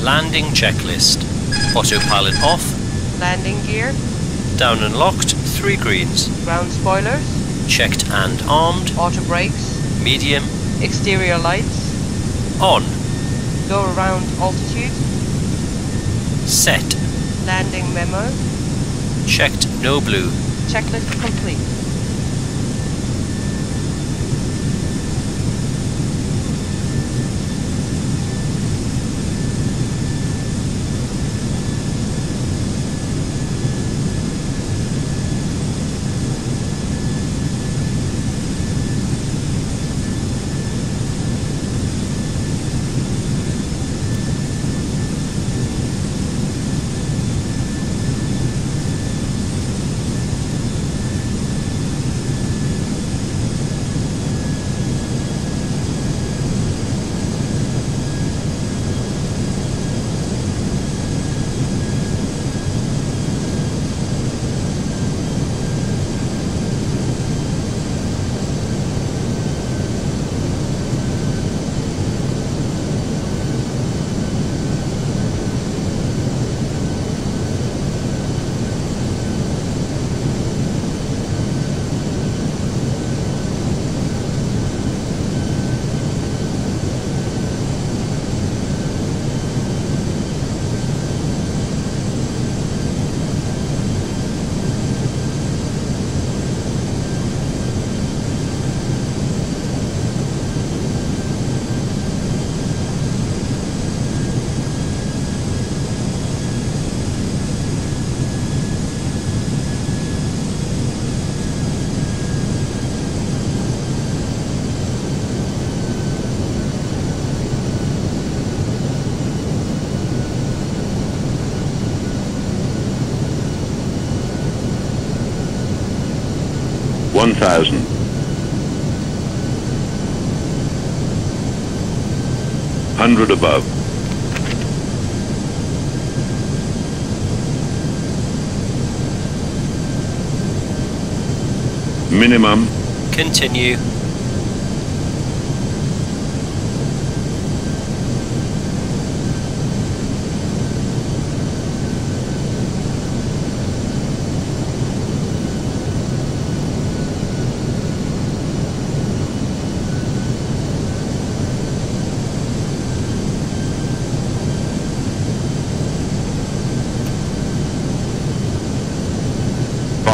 Landing checklist. Autopilot off. Landing gear. Down and locked, three greens. Ground spoilers. Checked and armed. Auto brakes. Medium. Exterior lights. On. Go around altitude. Set. Landing memo. Checked no blue. Checklist complete. Thousand. Hundred above. Minimum. Continue.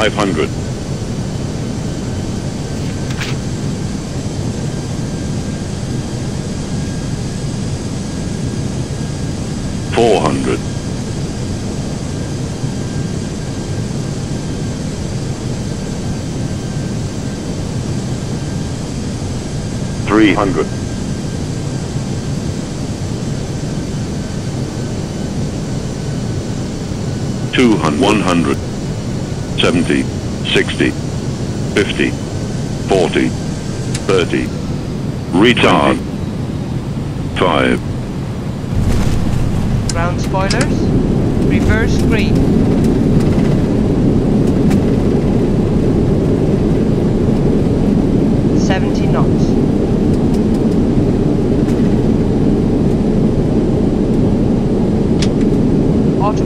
Five hundred. Four hundred. Three hundred. Two hundred. One hundred. 70, 60, 50, 40, 30, retard, 5. Ground spoilers, reverse green.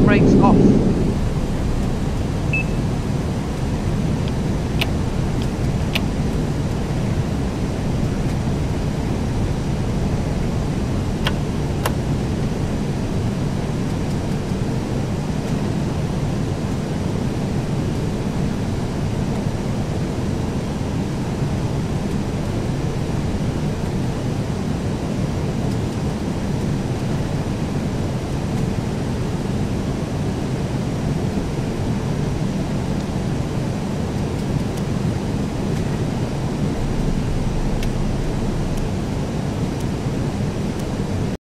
brakes off.